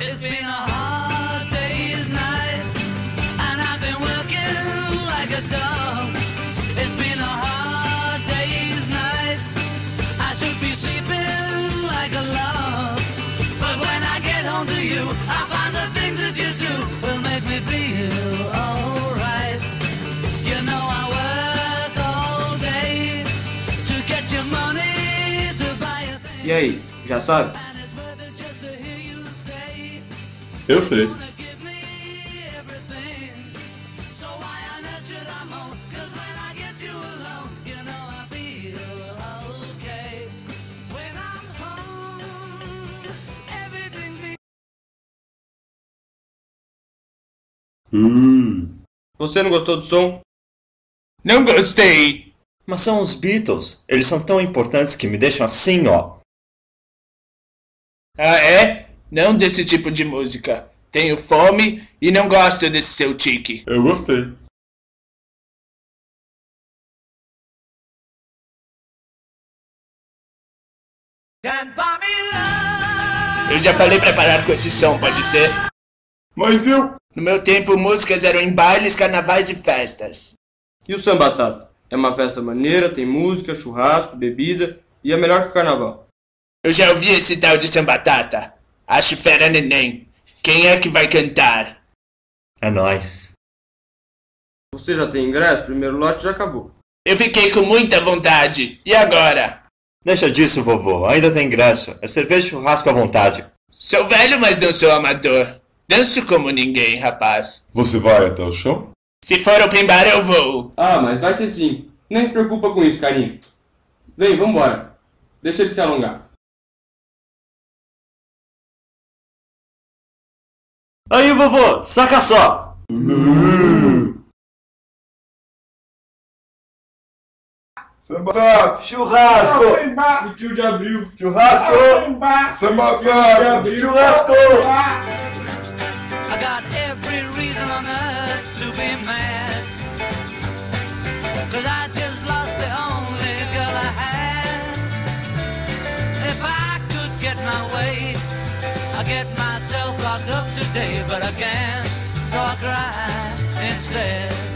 It's been a hard day's night, and I've been working like a dog. It's been a hard day's night. I should be sleeping like a log. But when I get home to you, I find the things that you do will make me feel alright. You know I work all day to get your money to buy a thing. E aí, já sabe? Eu sei. wanna give me everything. So why on earth should I moan? 'Cause when I get you alone, you know I feel okay. When I'm home, everything's Hum. Você não gostou do som? Não gostei. Mas são os Beatles. Eles são tão importantes que me deixam assim, ó. Ah, é? Não desse tipo de música. Tenho fome e não gosto desse seu tique. Eu gostei. Eu já falei pra parar com esse som, pode ser? Mas eu. No meu tempo, músicas eram em bailes, carnavais e festas. E o Samba Batata? É uma festa maneira, tem música, churrasco, bebida e é melhor que o carnaval. Eu já ouvi esse tal de sambatata. Acho fera neném. Quem é que vai cantar? É nóis. Você já tem ingresso? Primeiro lote já acabou. Eu fiquei com muita vontade. E agora? Deixa disso, vovô. Ainda tem ingresso. É cerveja e churrasco à vontade. Sou velho, mas não sou amador. Danço como ninguém, rapaz. Você vai até o chão? Se for open bar, eu vou. Ah, mas vai ser sim. Nem se preocupa com isso, carinho. Vem, vambora. Deixa ele se alongar. Aí, vovô, saca só. Samba. Churrasco. O tio de abril. Churrasco. Samba. Churrasco. I got every reason on earth to be mad. Cause I just lost the only girl I had. If I could get my way, I'd get myself locked up today, but I can't, so I cry instead.